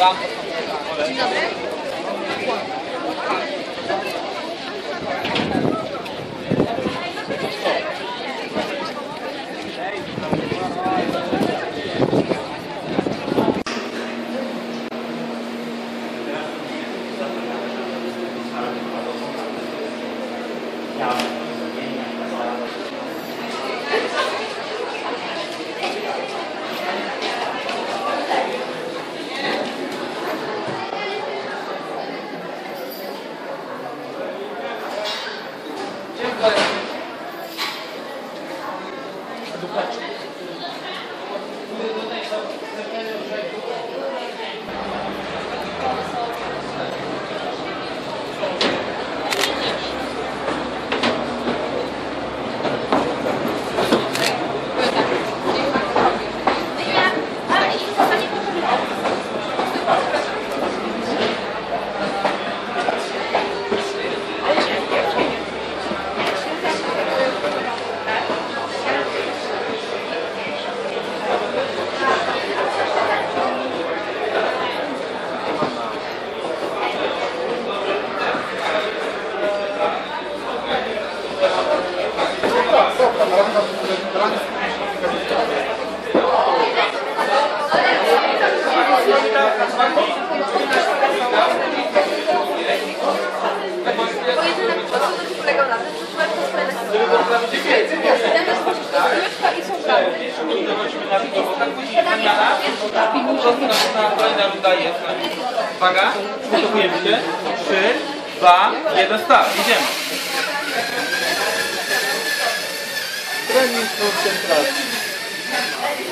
감 사. do partido. Kolejna runda jest. Uwaga, przygotowujemy się. 3, 2, 1, start. Idziemy. Trening koncentracji.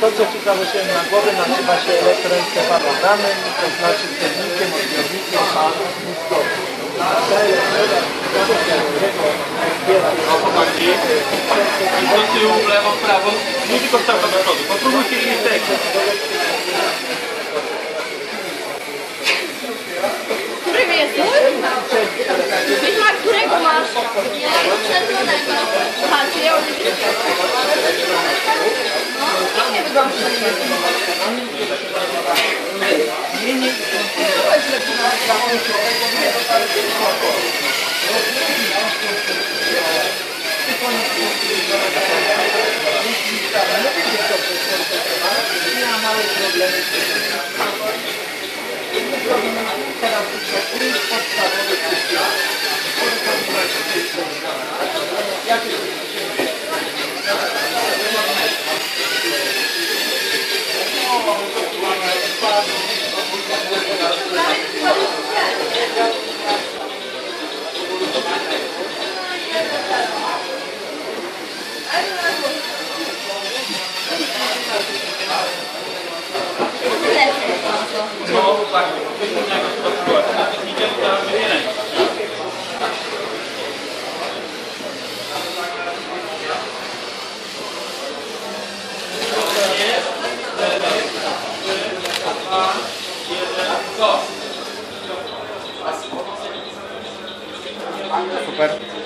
To, co ci założyłem na głowę, nazywa się elektroencefalogramem, to znaczy technikiem, odbiornikiem elektroda Chłopaki. I do tyłu, w lewo, w prawo. Nie tylko strzałka do przodu. Popróbujcie iść tego. Którego jest Wiedźma, którego masz? Czerwonego. Aha, czy ja No, Super.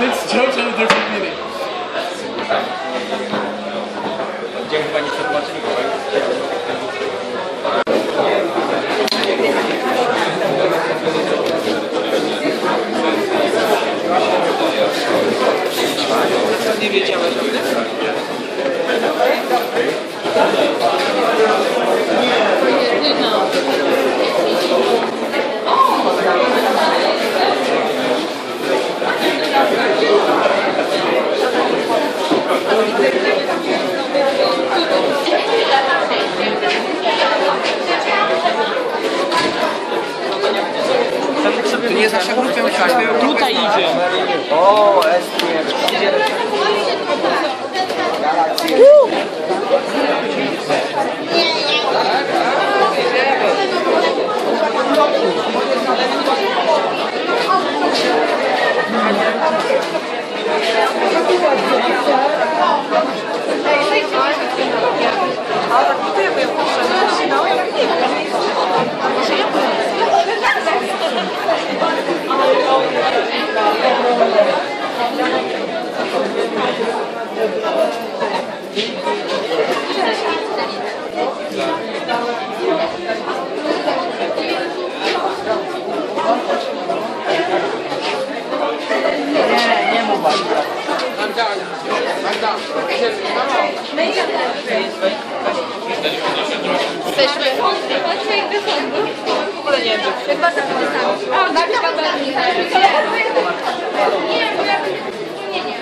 This joke's in a Jesteśmy. W ogóle nie wiem. Chyba tak O, tak, chyba tak. Nie. Nie, nie.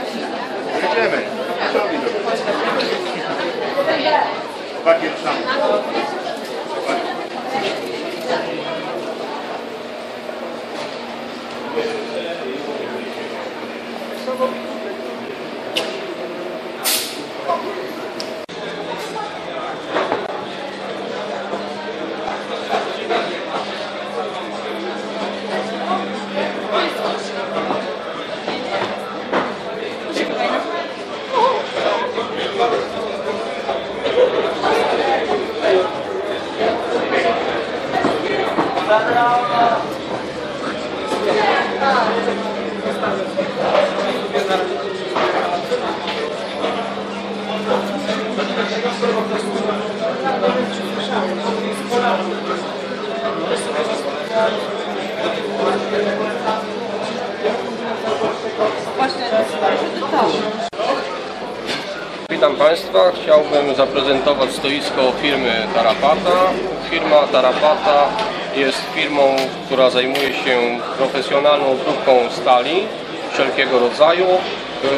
Jedziemy. Co robi Pakiet sam. Witam Państwa. Chciałbym zaprezentować stoisko firmy Tarapata. Firma Tarapata jest firmą, która zajmuje się profesjonalną próbką stali wszelkiego rodzaju.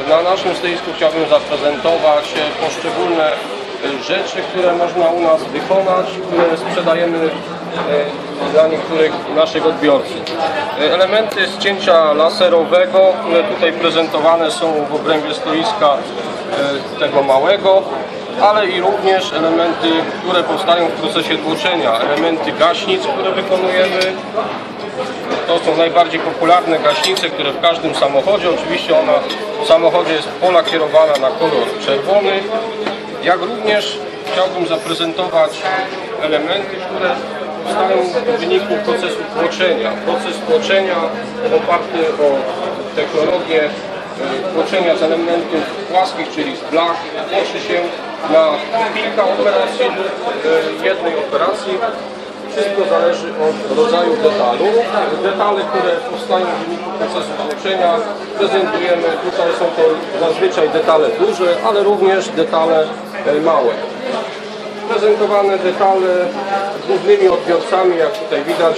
Na naszym stoisku chciałbym zaprezentować poszczególne rzeczy, które można u nas wykonać, które sprzedajemy e, dla niektórych naszych odbiorców. Elementy cięcia laserowego, które tutaj prezentowane są w obrębie stoiska tego małego, ale i również elementy, które powstają w procesie tłoczenia, elementy gaśnic, które wykonujemy. To są najbardziej popularne gaśnice, które w każdym samochodzie, oczywiście ona w samochodzie jest polakierowana na kolor czerwony, jak również chciałbym zaprezentować elementy, które powstają w wyniku procesu tłoczenia. Proces tłoczenia oparty o technologię e, tłoczenia z elementów płaskich, czyli z blach, tłoczy się na kilka operacji lub e, jednej operacji. Wszystko zależy od rodzaju detalu. Detale, które powstają w wyniku procesu tłoczenia prezentujemy. Tutaj są to zazwyczaj detale duże, ale również detale e, małe. Prezentowane detale głównymi odbiorcami, jak tutaj widać,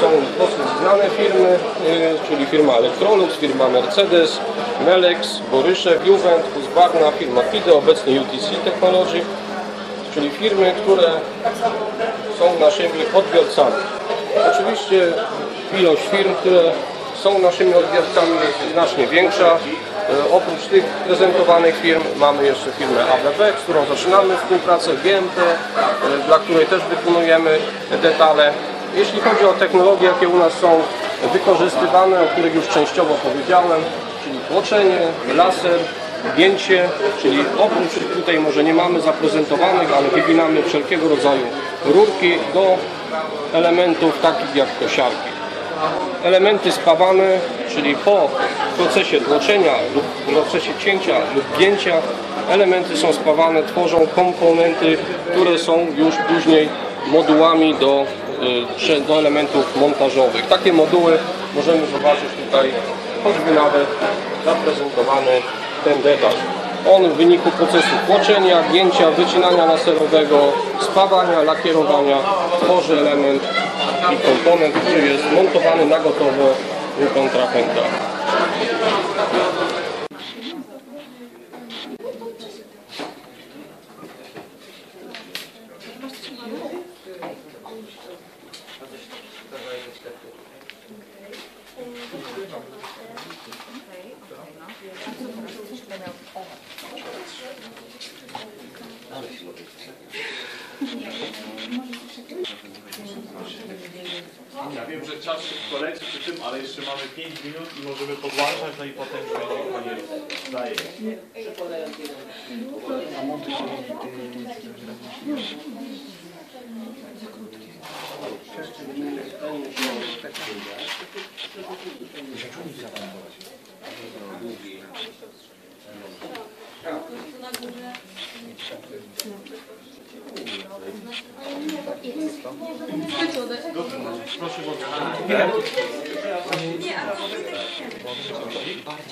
są dosyć znane firmy, y, czyli firma Electrolux, firma Mercedes, Melex, Boryszew, Juvent, Husqvarna, firma FIDE, obecnie UTC Technology, czyli firmy, które są naszymi odbiorcami. Oczywiście ilość firm, które są naszymi odbiorcami jest znacznie większa. E, Oprócz tych prezentowanych firm mamy jeszcze firmę ABB, z którą zaczynamy współpracę, GMT, e, dla której też wykonujemy detale. Jeśli chodzi o technologie, jakie u nas są wykorzystywane, o których już częściowo powiedziałem, czyli tłoczenie, laser, gięcie, czyli oprócz tutaj może nie mamy zaprezentowanych, ale wyginamy wszelkiego rodzaju rurki do elementów takich jak kosiarki. Elementy spawane, czyli po procesie tłoczenia lub procesie cięcia lub gięcia, elementy są spawane, tworzą komponenty, które są już później modułami do, do elementów montażowych. Takie moduły możemy zobaczyć tutaj, choćby nawet zaprezentowany ten detal. On w wyniku procesu tłoczenia, gięcia, wycinania laserowego, spawania, lakierowania tworzy element i komponent, który jest montowany na gotowo u kontrahenta. Ja wiem, że czas szybko leci przy tym, ale jeszcze mamy 5 minut i możemy powłaszczać, no i potem będzie koniec. Daję. Nie,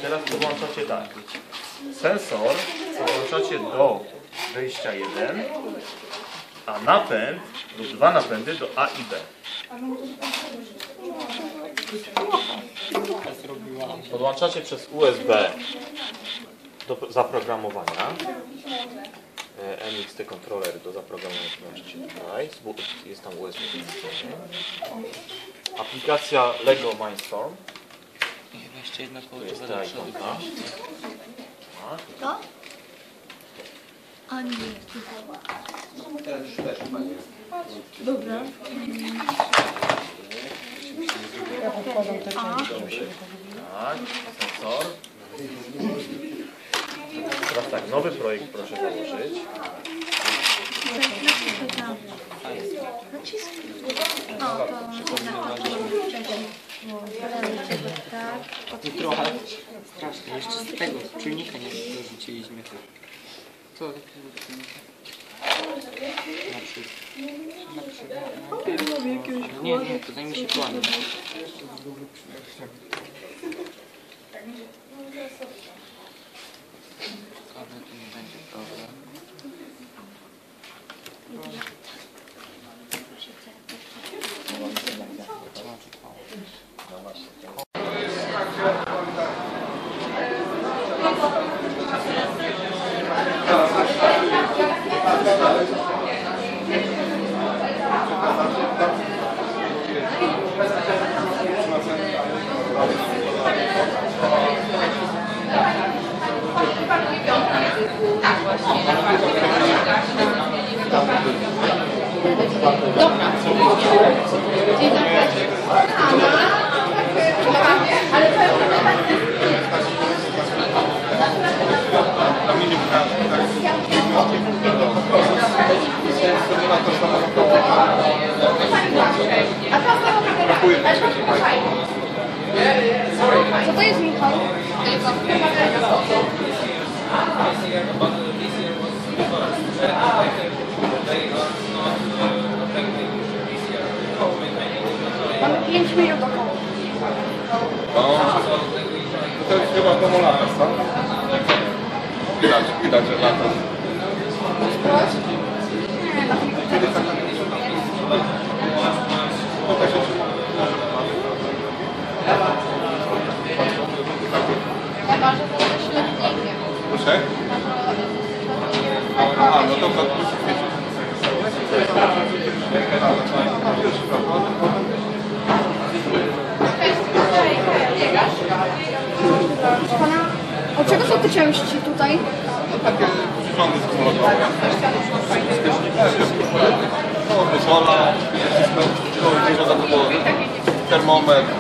Teraz podłączacie tak. Sensor podłączacie do wejścia 1, a napęd lub dwa napędy do A i B. Podłączacie przez USB do zaprogramowania. E, MXT controller do zaprogramowania podłączycie tutaj. Jest tam USB. Aplikacja Lego Mindstorm. I chyba jeszcze jedna koło To jest do ta przodu. ikonka. To? A nie, Dobra. Tak, sensor. Teraz tak, nowy projekt proszę założyć. Nacisk. O, to. Tak. Nie trochę. Strasznie. Jeszcze z tego czujnika nie dorzuciliśmy. Co takiego czujnika? Na przykład. Na przykład. Co to jest Michał? Mamy 5 minut około. To jest chyba pomolane, co? Widać, widać, że lata. Chyba, ślepnikiem. Proszę? A, no to musi. Pana, od czego są te części tutaj? Takie przyrządy. No, wszystko, to było termometr.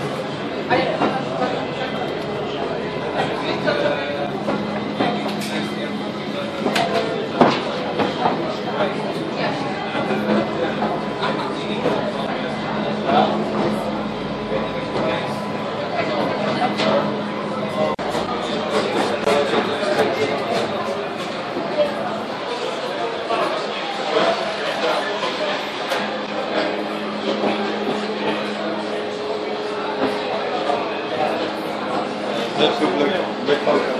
Zepsuł blackout.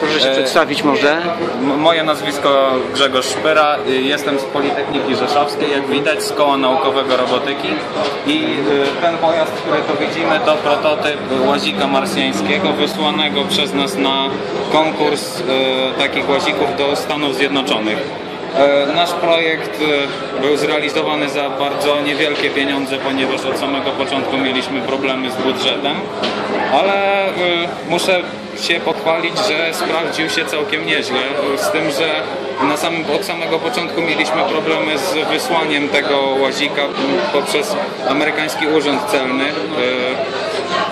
Proszę się przedstawić może. Moje nazwisko Grzegorz Szpyra, y, jestem z Politechniki Rzeszowskiej, jak widać, z Koła Naukowego Robotyki i y, ten pojazd, który tu widzimy, to prototyp łazika marsjańskiego wysłanego przez nas na konkurs y, takich łazików do Stanów Zjednoczonych. E, Nasz projekt y, był zrealizowany za bardzo niewielkie pieniądze, ponieważ od samego początku mieliśmy problemy z budżetem, ale y, muszę się pochwalić, że sprawdził się całkiem nieźle, z tym, że na samym, od samego początku mieliśmy problemy z wysłaniem tego łazika poprzez amerykański urząd celny.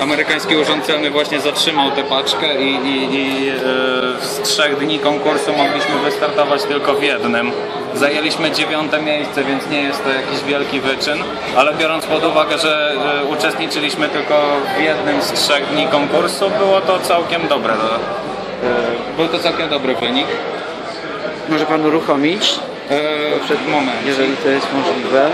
Amerykański Urząd Celny właśnie zatrzymał tę paczkę i, i, i e, trzech dni konkursu mogliśmy wystartować tylko w jednym. Zajęliśmy dziewiąte miejsce, więc nie jest to jakiś wielki wyczyn, ale biorąc pod uwagę, że e, uczestniczyliśmy tylko w jednym z trzech dni konkursu, było to całkiem dobre. e, Był to całkiem dobry wynik. Może pan uruchomić, E, Przed moment. jeżeli to jest możliwe.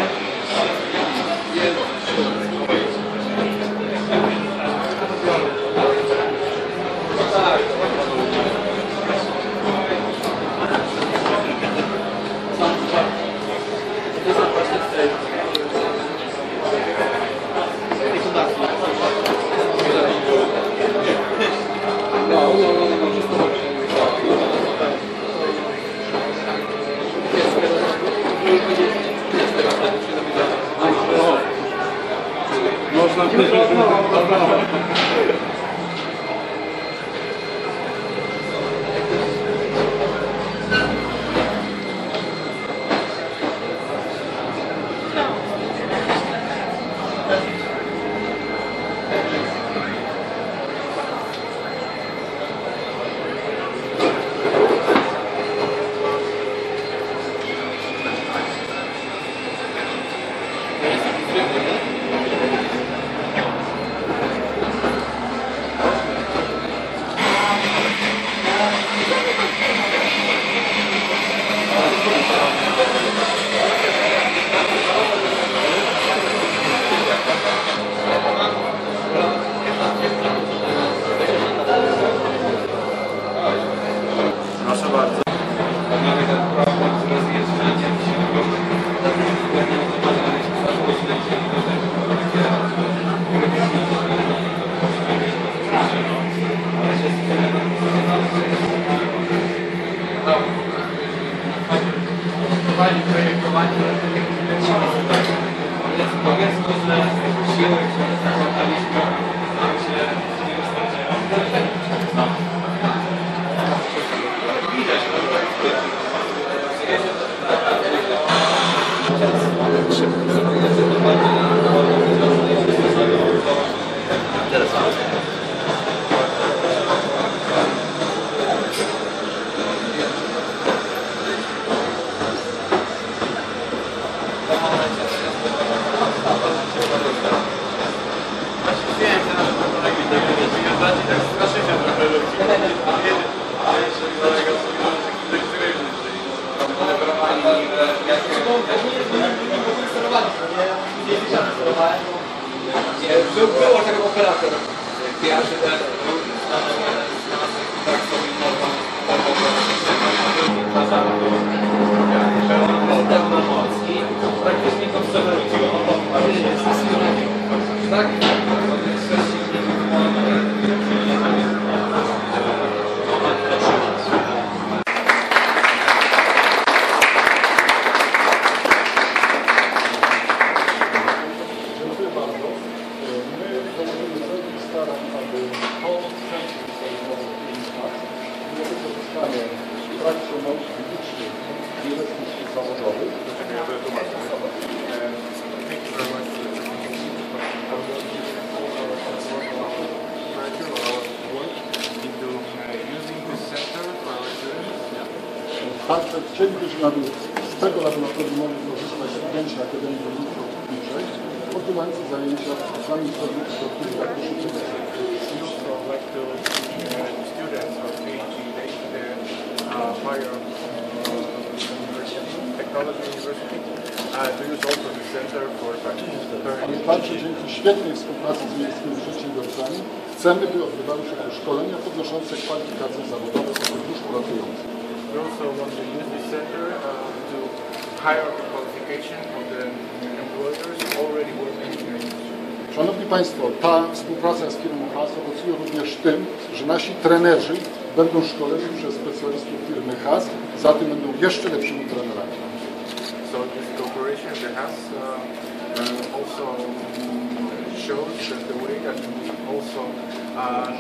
Było tego operator. Pierwszy ten. double trouble. Bardzo chcielibyśmy, żeby z tego laboratorium mogli korzystać studenci Akademii Produkcji Lotniczej, podjmujący zajęcia z nami produkcji lotniczych, Students of PhD, they, uh, fire Technology University uh, to use also the center for dzięki świetnej współpracy z miejskimi przedsiębiorcami chcemy, by odbywały się szkolenia podnoszące kwalifikacje zawodowe osób już pracujących. We also want to use this center uh, to higher qualification of the employers already working in the industry. Szanowni Państwo, ta współpraca z firmą HAS owocuje również tym, że nasi trenerzy będą szkoleni przez specjalistów firmy HAS, za tym będą jeszcze lepszymi trenerami. So this cooperation that has uh, also shows that the way that we also uh,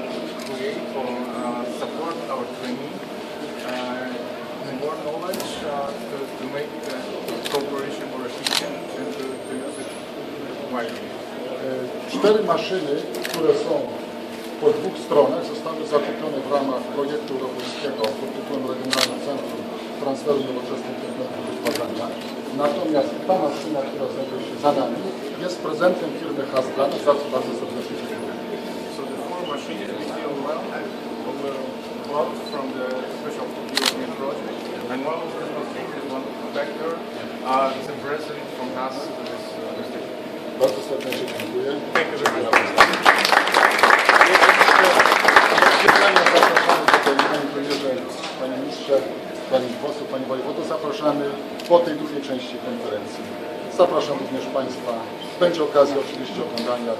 create or uh, support our training uh, more knowledge to, to make the cooperation more efficient and to, to use it widely. E, Cztery maszyny, które są po dwóch stronach, zostały zakupione w ramach projektu europejskiego pod tytułem Regionalne Centrum Transferu Nowoczesnych Technologii Wytwarzania. Natomiast ta maszyna, która znajduje się za nami, jest prezentem firmy HAS dla nas, za co bardzo serdecznie dziękuję. So the four machines we deal well were bought from the Special European project, and one of the machines is one vector. Uh, it's a present from us to this uh. Bardzo serdecznie dziękuję. Thank you very much. Panie ministrze, pani posłów, panie wojewodo, zapraszamy po tej drugiej części konferencji. Zapraszam również państwa. Będzie okazja oczywiście oglądania.